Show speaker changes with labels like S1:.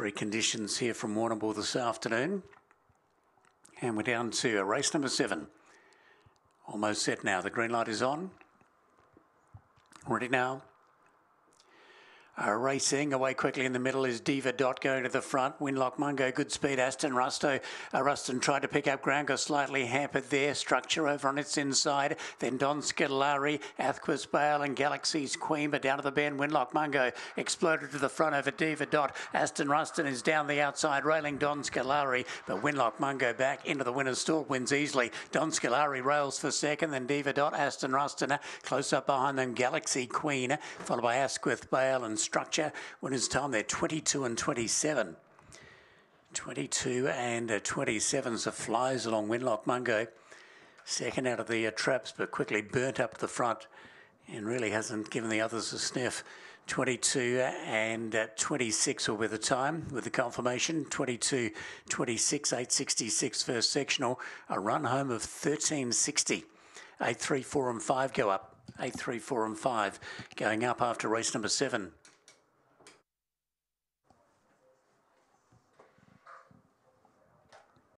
S1: Street conditions here from Warrnambool this afternoon. And we're down to race number seven. Almost set now. The green light is on. Ready now. Uh, racing away quickly in the middle is Diva Dot going to the front. Winlock Mungo, good speed. Aston Rusto. Uh, Ruston tried to pick up ground, got slightly hampered there. Structure over on its inside. Then Don Scalari, Asquith Bale, and Galaxy's Queen. But down to the bend, Winlock Mungo exploded to the front over Diva Dot. Aston Ruston is down the outside, railing Don Scalari. But Winlock Mungo back into the winner's stall, wins easily. Don Scalari rails for second, then Diva Dot, Aston Ruston close up behind them, Galaxy Queen, followed by Asquith Bale and structure when it's time they're 22 and 27. 22 and uh, 27 so flies along Winlock Mungo. Second out of the uh, traps, but quickly burnt up the front and really hasn't given the others a sniff. 22 and uh, 26 will be the time with the confirmation. 22, 26, 866 first sectional. A run home of 1360. 8, 3, 4 and 5 go up. 8, 3, 4 and 5 going up after race number 7.